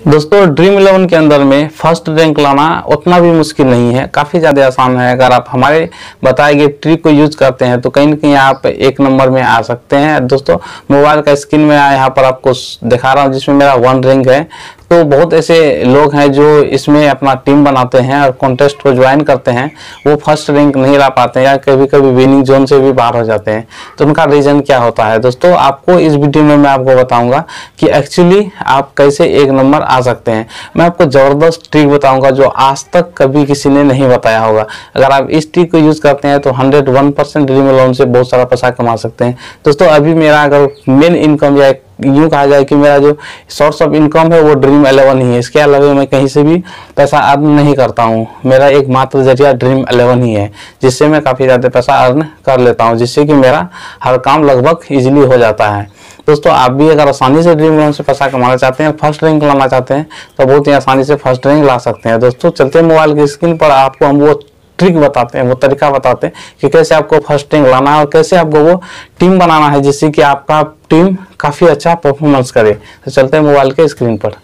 दोस्तों dream eleven के अंदर में फ़र्स्ट रैंक लाना उतना भी मुश्किल नहीं है। काफ़ी ज़्यादा आसान है। अगर आप हमारे बताए गए ट्रिक को यूज़ करते हैं तो कहीं ना कहीं आप एक नंबर में आ सकते हैं। दोस्तों मोबाइल का स्क्रीन में यहाँ पर आपको दिखा रहा हूँ, जिसमें मेरा वन रैंक है। तो बहुत ऐसे लोग हैं जो इसमें अपना टीम बनाते हैं और कॉन्टेस्ट को ज्वाइन करते हैं। वो फ़र्स्ट रैंक नहीं ला पाते हैं या कभी कभी विनिंग जोन से भी बाहर हो जाते हैं। तो उनका रीज़न क्या होता है? दोस्तों, आपको इस वीडियो में मैं आपको बताऊँगा कि एक्चुअली आप कैसे एक नंबर आ सकते हैं। मैं आपको ज़बरदस्त ट्रिक बताऊँगा जो आज तक कभी किसी ने नहीं बताया होगा। अगर आप इस ट्रिक को यूज़ करते हैं तो hundred one percent dream loan से बहुत सारा पैसा कमा सकते हैं। दोस्तों, अभी मेरा अगर मेन इनकम या यूँ कहा जाए कि मेरा जो सोर्स ऑफ़ इनकम है वो ड्रीम एलेवन ही है। इसके अलावा मैं कहीं से भी पैसा अर्न नहीं करता हूँ। मेरा एक मात्र ज़रिया ड्रीम एलेवन ही है, जिससे मैं काफ़ी ज़्यादा पैसा अर्न कर लेता हूँ, जिससे कि मेरा हर काम लगभग इजीली हो जाता है। दोस्तों, आप भी अगर आसानी से ड्रीम लोन से पैसा कमाना चाहते हैं फ़र्स्ट रैंक लाना चाहते हैं तो बहुत ही आसानी से फ़र्स्ट रैंक ला सकते हैं। दोस्तों, चलते मोबाइल की स्क्रीन पर, आपको हम वो ट्रिक बताते हैं, वो तरीका बताते हैं कि कैसे आपको फ़र्स्ट रैंक लाना है और कैसे आपको वो टीम बनाना है, जिससे कि आपका टीम काफ़ी अच्छा परफॉर्मेंस करे। तो चलते हैं मोबाइल के स्क्रीन पर।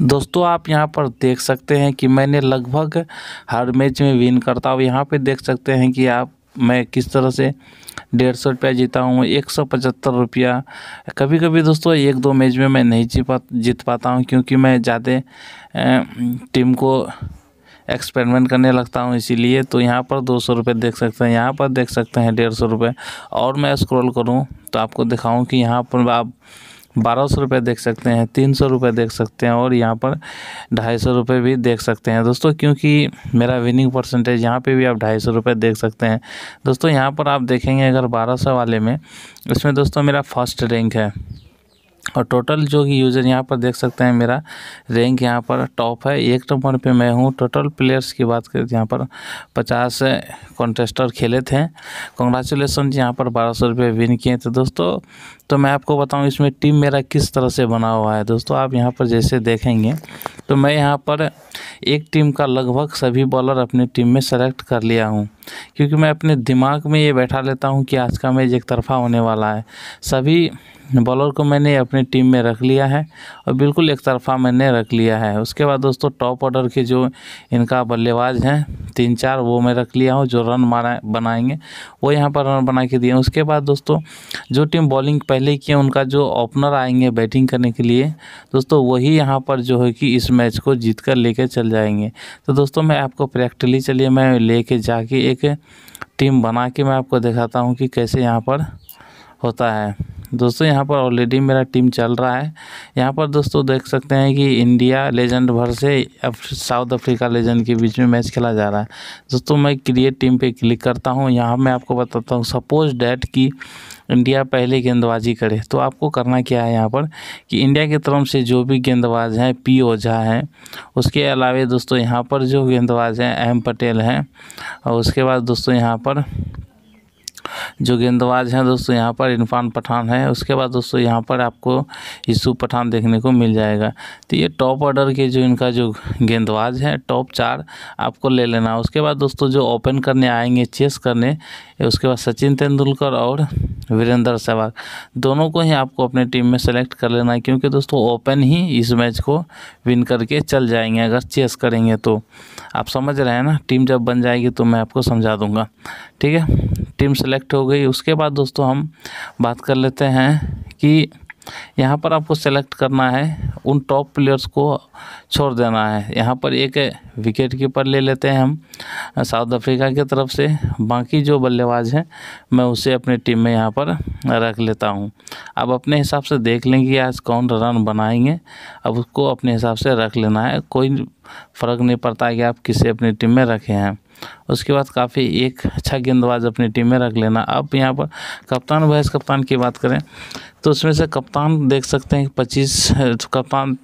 दोस्तों, आप यहाँ पर देख सकते हैं कि मैंने लगभग हर मैच में विन करता हूँ। यहाँ पे देख सकते हैं कि आप, मैं किस तरह से डेढ़ सौ रुपया जीता हूँ, एक सौ पचहत्तर रुपया। कभी कभी दोस्तों एक दो मैच में मैं नहीं जी पा जीत पाता हूँ क्योंकि मैं ज़्यादा टीम को एक्सपेरिमेंट करने लगता हूँ इसीलिए। तो यहाँ पर दो सौ रुपये देख सकते हैं, यहाँ पर देख सकते हैं डेढ़ सौ रुपये। और मैं स्क्रॉल करूँ तो आपको दिखाऊँ कि यहाँ पर आप बारह सौ रुपये देख सकते हैं, तीन सौ रुपये देख सकते हैं और यहाँ पर ढाई सौ रुपये भी देख सकते हैं। दोस्तों, क्योंकि मेरा विनिंग परसेंटेज यहाँ पे भी आप ढाई सौ रुपये देख सकते हैं। दोस्तों, यहाँ पर आप देखेंगे अगर बारह सौ वाले में, इसमें दोस्तों मेरा फ़र्स्ट रैंक है। और टोटल जो कि यूज़र यहाँ पर देख सकते हैं, मेरा रैंक यहाँ पर टॉप है। एक नंबर पे मैं हूँ। टोटल प्लेयर्स की बात करें तो यहाँ पर पचास कॉन्टेस्टर खेले थे। कॉन्ग्रेचुलेसन यहाँ पर बारह सौ रुपये विन किए थे। दोस्तों तो मैं आपको बताऊँ इसमें टीम मेरा किस तरह से बना हुआ है। दोस्तों, आप यहाँ पर जैसे देखेंगे तो मैं यहाँ पर एक टीम का लगभग सभी बॉलर अपनी टीम में सेलेक्ट कर लिया हूँ। क्योंकि मैं अपने दिमाग में ये बैठा लेता हूँ कि आज का मैच एक तरफा होने वाला है। सभी बॉलर को मैंने अपनी टीम में रख लिया है और बिल्कुल एक तरफा मैंने रख लिया है। उसके बाद दोस्तों टॉप ऑर्डर के जो इनका बल्लेबाज हैं, तीन चार, वो मैं रख लिया हूँ, जो रन मारा, बनाएँगे, वो यहाँ पर रन बना के दिए उसके बाद दोस्तों, जो टीम बॉलिंग पहले किए उनका जो ओपनर आएँगे बैटिंग करने के लिए, दोस्तों वही यहाँ पर जो है कि इस मैच को जीत कर लेके चल जाएँगे। तो दोस्तों मैं आपको प्रैक्टिकली चलिए, मैं ले लेके जाके एक टीम बना के मैं आपको दिखाता हूँ कि कैसे यहाँ पर होता है। दोस्तों, यहाँ पर ऑलरेडी मेरा टीम चल रहा है। यहाँ पर दोस्तों, देख सकते हैं कि इंडिया लेजेंड भर से साउथ अफ्रीका लेजेंड के बीच में मैच खेला जा रहा है। दोस्तों, मैं क्रिएट टीम पे क्लिक करता हूँ। यहाँ मैं आपको बताता हूँ सपोज़ डैट कि इंडिया पहले गेंदबाजी करे तो आपको करना क्या है यहाँ पर कि इंडिया की तरफ़ से जो भी गेंदबाज हैं पी ओझा हैं, उसके अलावा दोस्तों, यहाँ पर जो गेंदबाज हैं अहम पटेल हैं, और उसके बाद दोस्तों, यहाँ पर जो गेंदबाज हैं दोस्तों, यहाँ पर इरफान पठान है। उसके बाद दोस्तों, यहाँ पर आपको यूसुफ पठान देखने को मिल जाएगा। तो ये टॉप ऑर्डर के जो इनका जो गेंदबाज है, टॉप चार आपको ले लेना। उसके बाद दोस्तों, जो ओपन करने आएँगे, चेस करने, उसके बाद सचिन तेंदुलकर और वीरेंद्र सहवाग। दोनों को ही आपको अपने टीम में सेलेक्ट कर लेना है, क्योंकि दोस्तों, ओपन ही इस मैच को विन करके चल जाएँगे, अगर चेस करेंगे तो। आप समझ रहे हैं ना? टीम जब बन जाएगी तो मैं आपको समझा दूँगा। ठीक है? टीम सेलेक्ट हो गई। उसके बाद दोस्तों हम बात कर लेते हैं कि यहाँ पर आपको सेलेक्ट करना है, उन टॉप प्लेयर्स को छोड़ देना है। यहाँ पर एक विकेट कीपर ले लेते हैं हम, साउथ अफ्रीका की तरफ़ से। बाकी जो बल्लेबाज हैं, मैं उसे अपनी टीम में यहाँ पर रख लेता हूँ। अब अपने हिसाब से देख लेंगे आज कौन रन बनाएँगे। अब उसको अपने हिसाब से रख लेना है, कोई फ़र्क नहीं पड़ता कि आप किसे अपनी टीम में रखे हैं। उसके बाद काफ़ी एक अच्छा गेंदबाज अपनी टीम में रख लेना। अब यहाँ पर कप्तान वाइस कप्तान की बात करें तो उसमें से कप्तान देख सकते हैं पच्चीस, कप्तान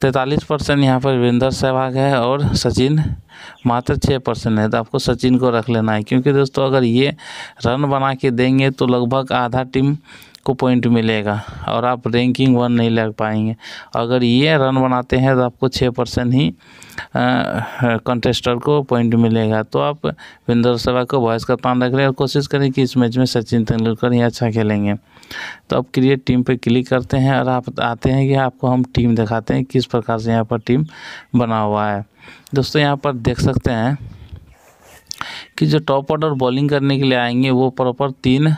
तैंतालीस परसेंट यहाँ पर वीरेंद्र सहवाग है और सचिन मात्र छः परसेंट है। तो आपको सचिन को रख लेना है, क्योंकि दोस्तों अगर ये रन बना के देंगे तो लगभग आधा टीम को पॉइंट मिलेगा और आप रैंकिंग वन नहीं लग पाएँगे। अगर ये रन बनाते हैं तो आपको छः परसेंट ही कंटेस्टर को पॉइंट मिलेगा। तो आप विंदर सेवा को वॉइस का पान रख रहे और कोशिश करें कि इस मैच में सचिन तेंदुलकर ही अच्छा खेलेंगे। तो आप क्रिएट टीम पर क्लिक करते हैं और आप आते हैं कि आपको हम टीम दिखाते हैं किस प्रकार से यहाँ पर टीम बना हुआ है। दोस्तों, यहाँ पर देख सकते हैं कि जो टॉप ऑर्डर बॉलिंग करने के लिए आएँगे, वो प्रॉपर तीन,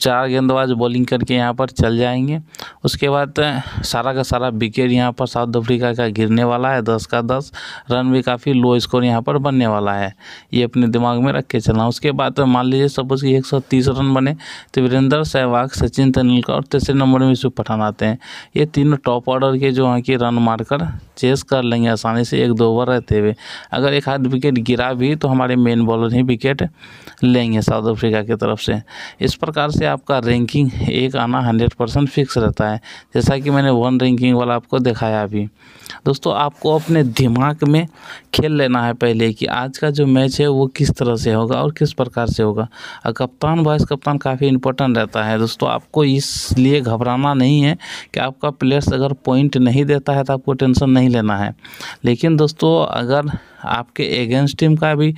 चार गेंदबाज बॉलिंग करके यहाँ पर चल जाएँगे। उसके बाद सारा का सारा विकेट यहाँ पर साउथ अफ्रीका का गिरने वाला है, दस का दस। रन भी काफ़ी लो स्कोर यहाँ पर बनने वाला है। ये अपने दिमाग में रख के चलना। उसके बाद मान लीजिए सपोज़ कि एक सौ तीस रन बने तो वीरेंद्र सहवाग, सचिन तेंदुलकर और तीसरे नंबर में यूसुफ पठान आते हैं। ये तीनों टॉप ऑर्डर के जो हैं कि रन मारकर चेस कर लेंगे आसानी से एक दो ओवर रहते हुए। अगर एक हाथ विकेट गिरा भी तो हमारे मेन बॉलर ही विकेट लेंगे साउथ अफ्रीका की तरफ़ से। इस प्रकार से आपका रैंकिंग एक आना हंड्रेड परसेंट फिक्स रहता है। जैसा कि मैंने वन रैंकिंग वाला आपको दिखाया अभी। दोस्तों, आपको अपने दिमाग में खेल लेना है पहले कि आज का जो मैच है वो किस तरह से होगा और किस प्रकार से होगा। और कप्तान वाइस कप्तान काफ़ी इंपॉर्टेंट रहता है। दोस्तों, आपको इसलिए घबराना नहीं है कि आपका प्लेयर्स अगर पॉइंट नहीं देता है तो आपको टेंशन नहीं लेना है। लेकिन दोस्तों, अगर आपके अगेंस्ट टीम का भी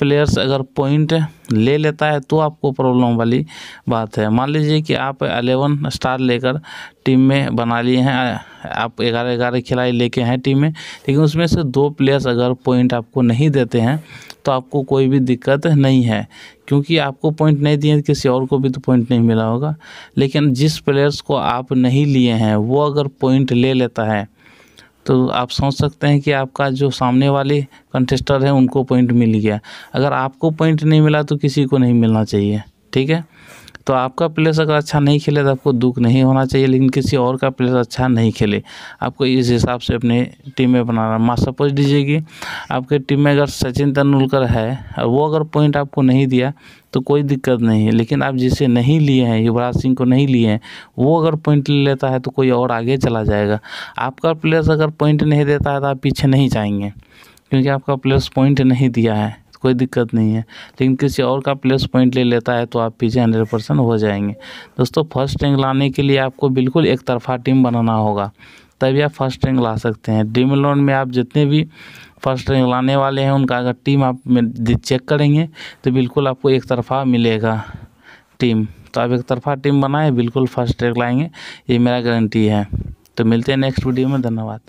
प्लेयर्स अगर पॉइंट ले लेता है तो आपको प्रॉब्लम वाली बात है। मान लीजिए कि आप अलेवन स्टार लेकर टीम में बना लिए हैं, आप ग्यारह ग्यारह खिलाड़ी लेके हैं टीम में, लेकिन उसमें से दो प्लेयर्स अगर पॉइंट आपको नहीं देते हैं तो आपको कोई भी दिक्कत नहीं है। क्योंकि आपको पॉइंट नहीं दिए, किसी और को भी तो पॉइंट नहीं मिला होगा। लेकिन जिस प्लेयर्स को आप नहीं लिए हैं, वो अगर पॉइंट ले लेता है तो आप सोच सकते हैं कि आपका जो सामने वाले कंटेस्टर हैं, उनको पॉइंट मिल गया। अगर आपको पॉइंट नहीं मिला तो किसी को नहीं मिलना चाहिए। ठीक है? तो आपका प्लेयर अगर अच्छा नहीं खेले तो आपको दुख नहीं होना चाहिए, लेकिन किसी और का प्लेयर अच्छा नहीं खेले। आपको इस हिसाब से अपने टीम में बनाना। मान सपोज़ दीजिए कि आपके टीम में अगर सचिन तेंदुलकर है, और वो अगर पॉइंट आपको नहीं दिया तो कोई दिक्कत नहीं है। लेकिन आप जिसे नहीं लिए हैं, युवराज सिंह को नहीं लिए हैं, वो अगर पॉइंट ले लेता है तो कोई और आगे चला जाएगा। आपका प्लेयर्स अगर पॉइंट नहीं देता है तो आप पीछे नहीं जाएँगे, क्योंकि आपका प्लेयर्स पॉइंट नहीं दिया है। कोई दिक्कत नहीं है। लेकिन किसी और का प्लस पॉइंट ले लेता है तो आप पीछे हंड्रेड परसेंट हो जाएँगे। दोस्तों फ़र्स्ट रैंक लाने के लिए आपको बिल्कुल एक तरफा टीम बनाना होगा। तभी आप फ़र्स्ट रैंक ला सकते हैं। ड्रीम लोन में आप जितने भी फ़र्स्ट रैंक लाने वाले हैं, उनका अगर टीम आप चेक करेंगे तो बिल्कुल आपको एक तरफा मिलेगा टीम तो आप एक तरफा टीम बनाएँ, बिल्कुल फ़र्स्ट रैंक लाएँगे, ये मेरा गारंटी है। तो मिलते हैं नेक्स्ट वीडियो में, धन्यवाद।